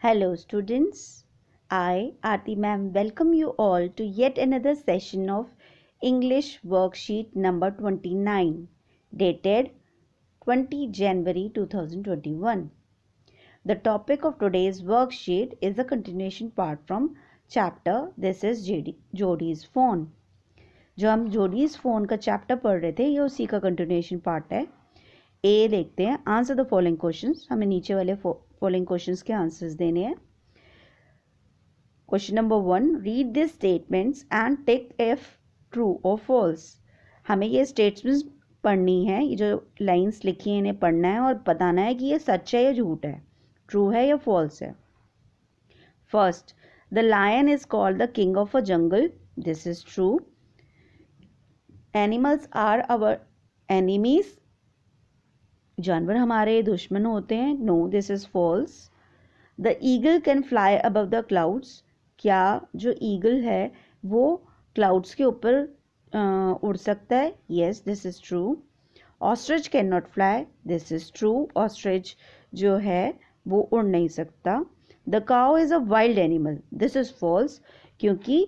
Hello, students. I, Aarti ma'am, welcome you all to yet another session of English worksheet number 29, dated 20 January 2021. The topic of today's worksheet is a continuation part from chapter This is Jody's Phone. जो हम Jody's phone का chapter पढ़ रहे थे ये उसी का continuation part है ए देखते हैं आंसर द फॉलोइंग क्वेश्चंस हमें नीचे वाले फॉलोइंग क्वेश्चंस के आंसर्स देने हैं question number one read this statements and take F true और फॉल्स हमें ये स्टेटमेंट्स पढ़नी है, ये जो लाइंस लिखी हैं, इन्हें पढ़ना है और बताना है कि ये सच है या झूठ है। ट्रू है या फॉल्स है? First the lion is called the king of a jungle this is true animals are our enemies जानवर हमारे दुश्मन होते हैं। No this is false the eagle can fly above the clouds क्या जो ईगल है, वो क्लाउड्स के ऊपर उड़ सकता है? Yes this is true ostrich can not fly this is true ostrich जो है, वो उड़ नहीं सकता। The cow is a wild animal this is false क्योंकि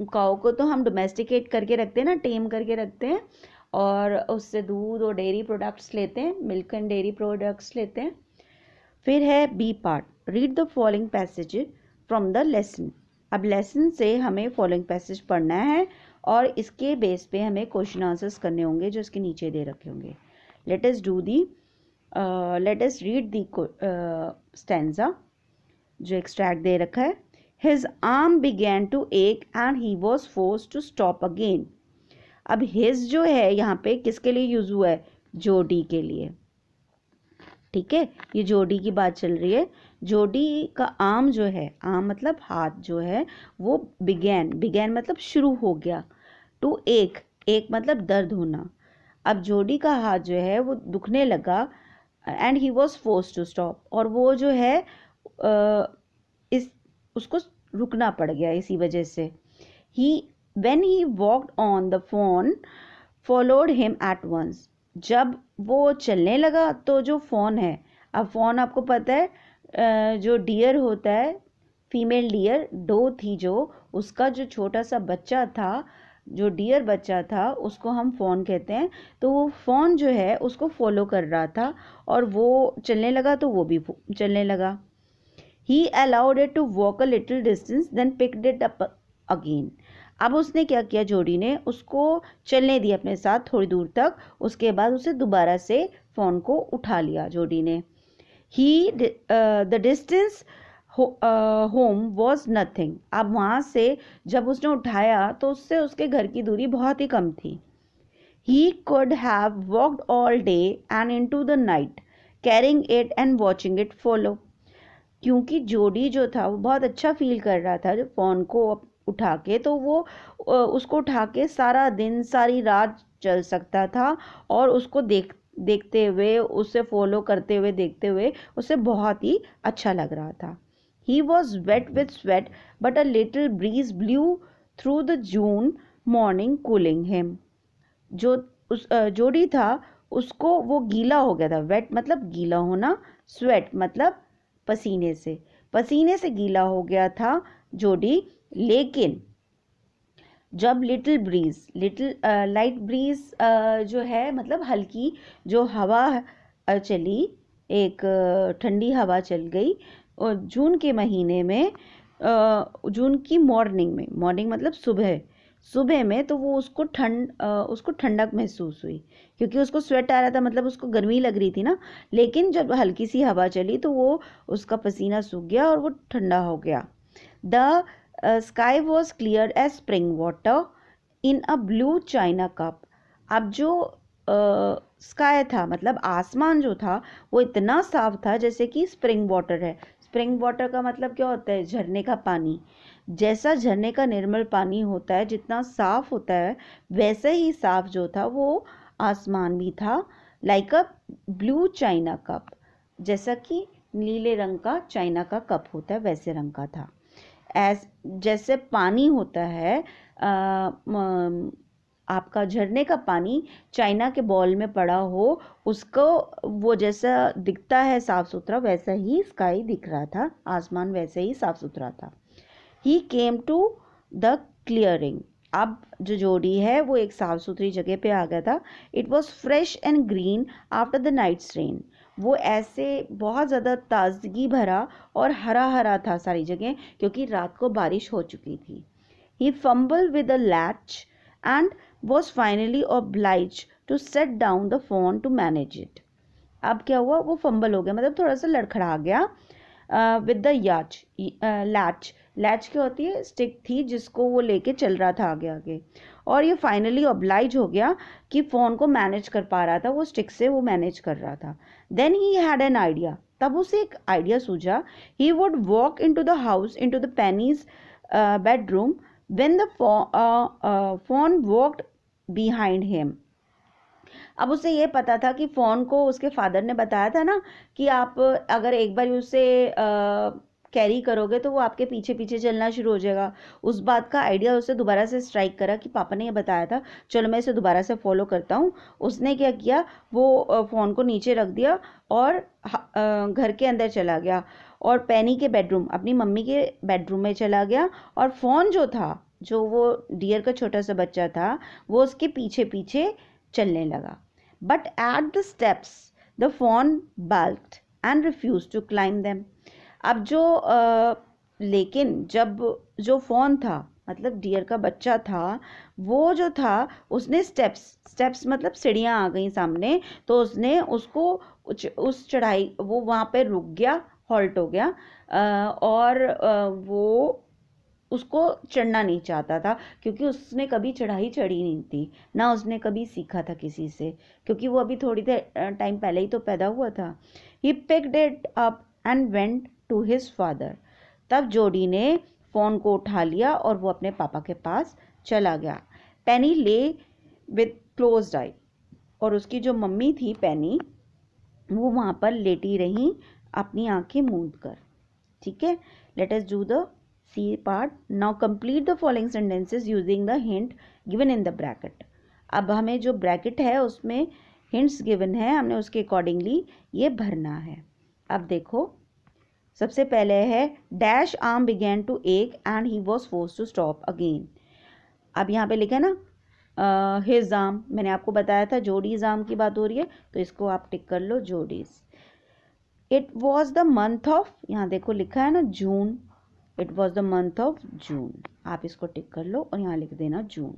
काओ को तो हम डोमेस्टिकेट करके रखते हैं ना टेम करके रखते हैं। और उससे दूध और डेयरी प्रोडक्ट्स लेते हैं मिल्क एंड डेयरी प्रोडक्ट्स लेते हैं। फिर है B part read the following passage from the lesson अब लेसन से हमें फॉलोइंग पैसेज पढ़ना है और इसके बेस पे हमें क्वेश्चन आंसर्स करने होंगे जो इसके नीचे दे रखे होंगे। Let us do the let us read the stanza जो एक्सट्रैक्ट दे रखा है। His arm began to ache and he was force to stop again अब हिज जो है, यहाँ पे किसके लिए यूज़ हुआ है? जोडी के लिए। ठीक है? ये जोडी की बात चल रही है। जोडी का आम जो है, आम मतलब हाथ जो है, वो बिगैन बिगैन मतलब शुरू हो गया। टू एक एक मतलब दर्द होना। अब जोडी का हाथ जो है, वो दुखने लगा and he was force to stop और वो जो है इस, उसको रुकना पड़ गया इसी वजह से। He when he walked on the fawn followed him at once जब वो चलने लगा तो जो फ़ोन है, अब फ़ोन आपको पता है जो डियर होता है फीमेल डियर डो थी जो, उसका जो छोटा सा बच्चा था, जो डियर बच्चा था, उसको हम फ़ोन कहते हैं तो वो फ़ोन जो है, उसको फॉलो कर रहा था, और वो चलने लगा तो वो भी चलने लगा। He allowed it to walk a little distance then picked it up again अब उसने क्या किया? जोड़ी ने उसको चलने दिया अपने साथ थोड़ी दूर तक। उसके बाद उसे दोबारा से फ़ोन को उठा लिया जोड़ी ने। He the distance home was nothing अब वहाँ से जब उसने उठाया तो उससे उसके घर की दूरी बहुत ही कम थी। He could have walked all day and into the night carrying it and watching it follow क्योंकि जोड़ी जो था वो बहुत अच्छा फील कर रहा था जो फ़ोन को उठा के तो वो उसको उठा के सारा दिन, सारी रात चल सकता था और उसको देख, देखते हुए, उसे फॉलो करते हुए, देखते हुए उसे बहुत ही अच्छा लग रहा था। He was wet with sweat but a little breeze blew through the June morning cooling him जो, उस जोड़ी था, उसको वो गीला हो गया था। वेट मतलब गीला होना स्वेट मतलब पसीने से। पसीने से गीला हो गया था जोड़ी लेकिन जब little breeze little light breeze जो है मतलब हल्की जो हवा चली, एक ठंडी हवा चल गई, और जून के महीने में जून की मॉर्निंग में मॉर्निंग मतलब सुबह सुबह में तो वो उसको ठंड उसको ठंडक महसूस हुई, क्योंकि उसको स्वेट आ रहा था मतलब उसको गर्मी लग रही थी ना, लेकिन जब हल्की सी हवा चली तो वो उसका पसीना सूख गया और वो ठंडा हो गया। The sky was clear as spring water in a blue china cup अब जो स्काई uh, था मतलब आसमान जो था वो इतना साफ़ था जैसे कि स्प्रिंग वाटर है। स्प्रिंग वाटर का मतलब क्या होता है? झरने का पानी। जैसा झरने का निर्मल पानी होता है जितना साफ़ होता है वैसे ही साफ़ जो था वो आसमान भी था। Like a blue china cup जैसा कि नीले रंग का चाइना का कप होता है वैसे रंग का था। एस जैसे पानी होता है आ, आपका झरने का पानी चाइना के बॉल में पड़ा हो उसको वो जैसा दिखता है साफ़ सुथरा वैसा ही स्काई दिख रहा था आसमान वैसे ही साफ़ सुथरा था। He came to the clearing अब जो जोड़ी है वो एक साफ़ सुथरी जगह पे आ गया था। It was fresh and green after the night's rain वो ऐसे बहुत ज़्यादा ताजगी भरा और हरा हरा था सारी जगह, क्योंकि रात को बारिश हो चुकी थी। He fumble with a latch and was finally obliged to set down the fawn to manage it अब क्या हुआ? वो फंबल हो गया। मतलब थोड़ा सा लड़खड़ा गया विद द याच लैच लैच क्या होती है? स्टिक थी जिसको वो लेके चल रहा था आगे आगे और ये फाइनली ऑब्लाइज हो गया कि फ़ोन को मैनेज कर पा रहा था वो स्टिक से वो मैनेज कर रहा था। Then he had an idea तब उसे एक आइडिया सूझा। He would walk into the house into the Penny's bedroom when the fawn walked behind him अब उसे ये पता था कि फ़ोन को उसके फादर ने बताया था ना कि आप अगर एक बार उसे uh, कैरी करोगे तो वो आपके पीछे पीछे चलना शुरू हो जाएगा। उस बात का आइडिया उसे दोबारा से स्ट्राइक करा कि पापा ने ये बताया था, चलो मैं इसे दोबारा से फॉलो करता हूँ। उसने क्या किया? वो फ़ोन को नीचे रख दिया और घर के अंदर चला गया और पैनी के बेडरूम अपनी मम्मी के बेडरूम में चला गया और फ़ोन जो था, जो वो डियर का छोटा सा बच्चा था, वो उसके पीछे पीछे चलने लगा। But at the steps the fawn balked and refuse to climb them अब जो आ, लेकिन जब जो फ़ोन था मतलब डियर का बच्चा था वो जो था उसने स्टेप्स स्टेप्स मतलब सीढ़ियाँ आ गई सामने तो उसने उसको उस चढ़ाई वो वहाँ पे रुक गया हॉल्ट हो गया आ, और आ, वो उसको चढ़ना नहीं चाहता था क्योंकि उसने कभी चढ़ाई चढ़ी नहीं थी ना उसने कभी सीखा था किसी से क्योंकि वो अभी थोड़ी देर टाइम पहले ही तो पैदा हुआ था। He picked it up and went to his father तब जोडी ने फ़ोन को उठा लिया और वो अपने पापा के पास चला गया। पैनी ले विद क्लोज आई। और उसकी जो मम्मी थी पैनी, वो वहाँ पर लेटी रही अपनी आँखें मूंद कर। ठीक है? Let us do the C part now complete the following sentences using the hint given in the bracket अब हमें जो ब्रैकेट है, उसमें हिंट्स गिवन है, हमने उसके अकॉर्डिंगली ये भरना है। अब देखो सबसे पहले है dash arm began to ache and he was force to stop again अब यहाँ पे लिखा ना हिज आर्म मैंने आपको बताया था जोडीज आर्म की बात हो रही है तो इसको आप टिक कर लो Jody's it was the month of यहाँ देखो लिखा है ना June it was the month of June आप इसको टिक कर लो और यहाँ लिख देना जून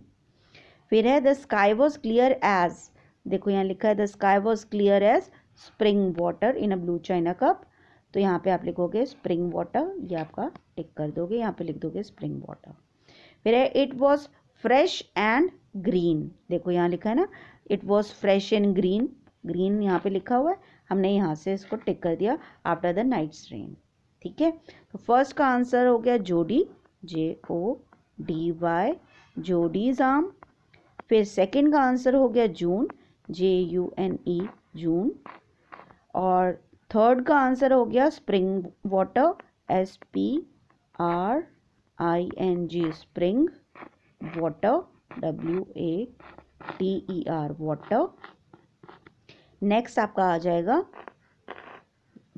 फिर है the sky was clear as देखो यहाँ लिखा है the sky was clear as spring water in a blue china cup तो यहाँ पे आप लिखोगे स्प्रिंग वाटर ये आपका टिक कर दोगे, यहाँ पे लिख दोगे स्प्रिंग वाटर फिर है it was fresh and green देखो यहाँ लिखा है ना it was fresh and green green यहाँ पे लिखा हुआ है, हमने यहाँ से इसको टिक कर दिया आफ्टर द नाइट्स रेन ठीक है? तो फ़र्स्ट का आंसर हो गया Jody J O D Y Jody's आम फिर सेकंड का आंसर हो गया जून जे यू एन ई जून और थर्ड का आंसर हो गया spring water S P R I N G spring water W A T E R water next आपका आ जाएगा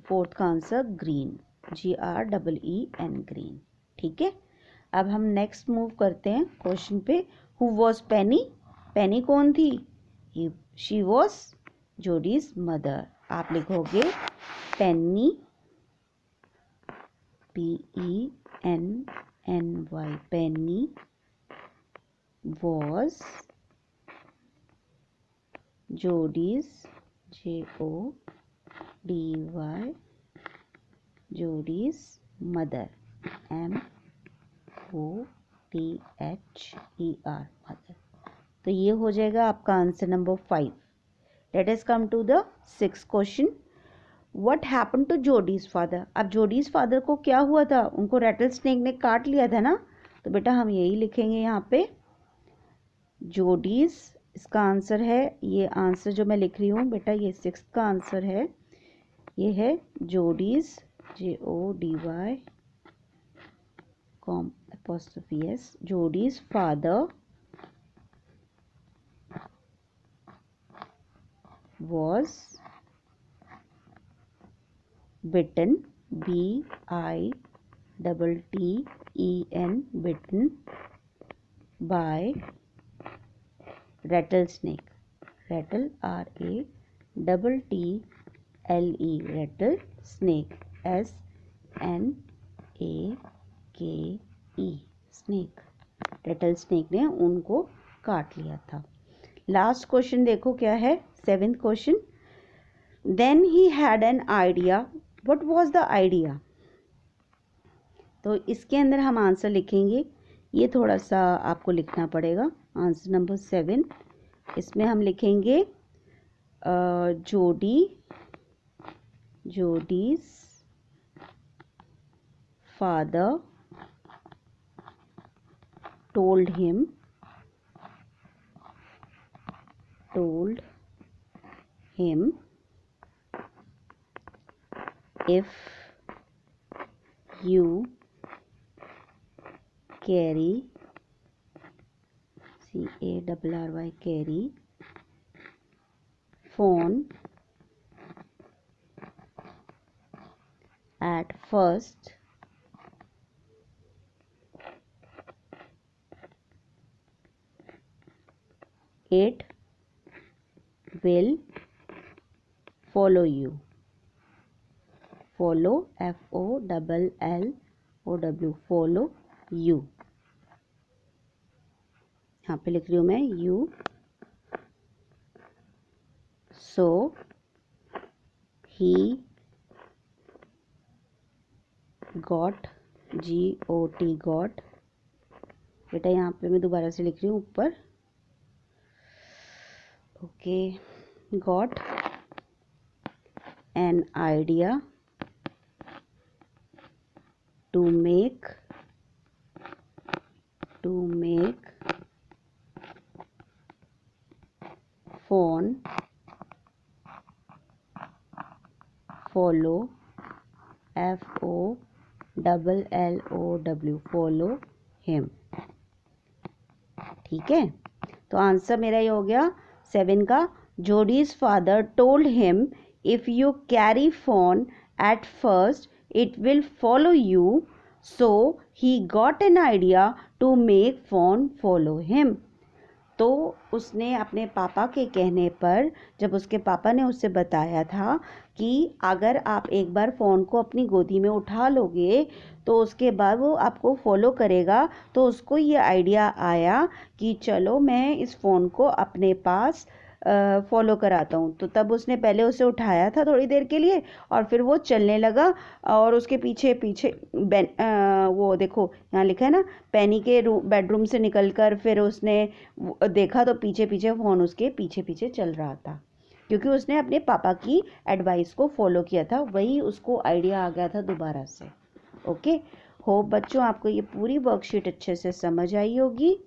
फोर्थ का answer green G R double E N green ठीक है? अब हम नेक्स्ट मूव करते हैं क्वेश्चन पे. हु वॉज़ पेनी पेनी कौन थी? शी वॉज़ जोडीज मदर आप लिखोगे Penny P E N N Y Penny was Jody's J O D Y Jody's mother M O T H E R mother तो ये हो जाएगा आपका answer number five let's come to the six question what happen to Jody's father अब Jody's father को क्या हुआ था? उनको रेटल स्नेक ने काट लिया था ना? तो बेटा हम यही लिखेंगे यहाँ पे। जोडीज इसका आंसर है, ये आंसर जो मैं लिख रही हूँ, बेटा ये सिक्स का आंसर है। ये है Jody's J O D Y comma apostrophe s jody's father bitten B I double T E N bitten by rattle snake rattle R A double T L E rattle snake S N A K E snake Ratle snake ने उनको काट लिया था। Last question देखो क्या है? Seventh question then he had an idea what was the idea तो इसके अंदर हम आंसर लिखेंगे। ये थोड़ा सा आपको लिखना पड़ेगा। आंसर नंबर सेवन इसमें हम लिखेंगे Jody, Jody's, father, told him told him if you carry C A R R Y carry phone at first it will follow you follow F O double L O W follow you यहाँ पे लिख रही हूँ मैं you so he got G O T got बेटा यहाँ पे मैं दोबारा से लिख रही हूँ ऊपर. Okay got an idea follow F O double L O W follow him ठीक है? तो आंसर मेरा ये हो गया सेवन का। Jody's father told him if you carry fawn at first it will follow you so he got an idea to make fawn follow him तो उसने अपने पापा के कहने पर जब उसके पापा ने उससे बताया था कि अगर आप एक बार फ़ोन को अपनी गोदी में उठा लोगे तो उसके बाद वो आपको फॉलो करेगा तो उसको ये आइडिया आया कि चलो मैं इस फ़ोन को अपने पास फॉलो कराता हूँ। तो तब उसने पहले उसे उठाया था थोड़ी देर के लिए और फिर वो चलने लगा और उसके पीछे पीछे आ, वो देखो, यहाँ लिखा है ना, पैनी के बेडरूम से निकल कर फिर उसने देखा तो पीछे पीछे फ़ोन उसके पीछे पीछे चल रहा था। क्योंकि उसने अपने पापा की एडवाइस को फॉलो किया था, वही उसको आइडिया आ गया था दोबारा से। ओके हो बच्चों, आपको ये पूरी वर्कशीट अच्छे से समझ आई होगी।